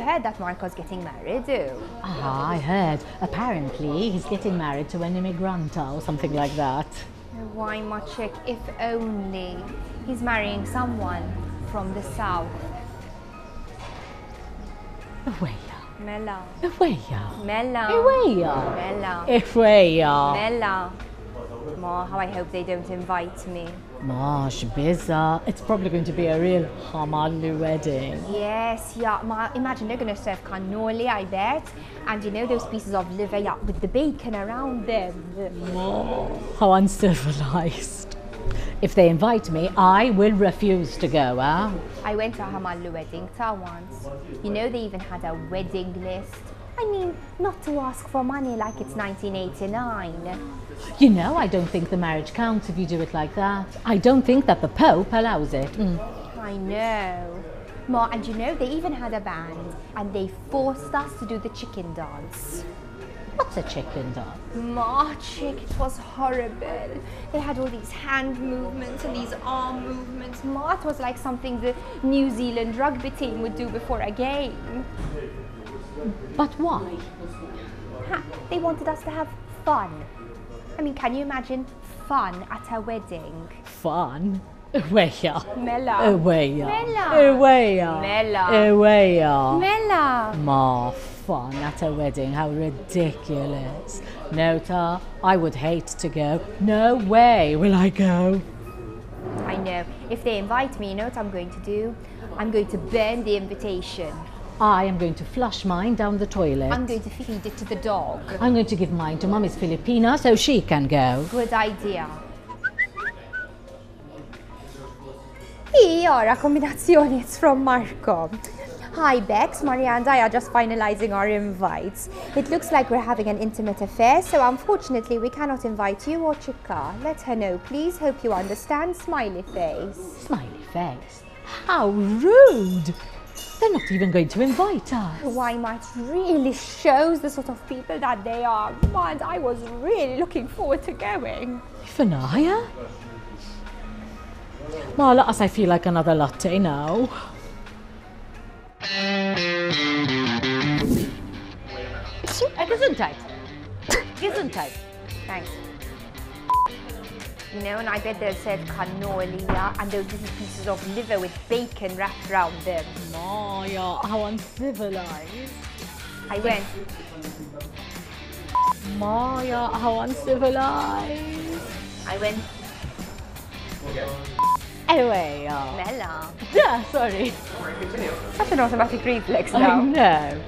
heard that Marco's getting married, do? Ah, I heard. Apparently, he's getting married to an immigranta or something like that. Why, my chick, if only he's marrying someone from the south. Awaya. Mela, Awaya. Mela, Awaya. Mela, Awaya. Mela. Ma, how I hope they don't invite me. Mosh, bizarre. It's probably going to be a real Hamalu wedding. Yes, yeah, ma, imagine they're going to serve cannoli, I bet. And you know those pieces of liver, yeah, with the bacon around them. Ma, How uncivilized. If they invite me, I will refuse to go, huh? I went to a Hamalu wedding once. You know, they even had a wedding list. I mean, not to ask for money like it's 1989. You know, I don't think the marriage counts if you do it like that. I don't think that the Pope allows it. Mm. I know. Ma, and you know, they even had a band and they forced us to do the chicken dance. What's a chicken dance? Ma, chick, it was horrible. They had all these hand movements and these arm movements. Ma, it was like something the New Zealand rugby team would do before a game. But why? Ha, they wanted us to have fun. I mean, can you imagine fun at a wedding? Fun? Awaya. Mela. Awaya. Mela. Awaya. Mela. Awaya. Mela. More fun at a wedding. How ridiculous. No, Ta, I would hate to go. No way will I go. I know. If they invite me, you know what I'm going to do? I'm going to burn the invitation. I am going to flush mine down the toilet. I'm going to feed it to the dog. I'm going to give mine to Mummy's Filipina so she can go. Good idea. Here are combinations from Marco. Hi Beks, Maria and I are just finalizing our invites. It looks like we're having an intimate affair, so unfortunately we cannot invite you or Cikka. Let her know, please. Hope you understand. Smiley face. Smiley face? How rude! They're not even going to invite us. Why might really shows the sort of people that they are. And I was really looking forward to going. Fanaya? Well, laqas I feel like another latte now. Gesundheit. Gesundheit. Thanks. You know, and I bet they said cannoli, yeah, and those little pieces of liver with bacon wrapped around them. Maya, uh, how uncivilized. I went, Maya, uh, how uncivilized. I went, Anyway, uh, Mela. yeah, sorry. Such an automatic reflex I now. know.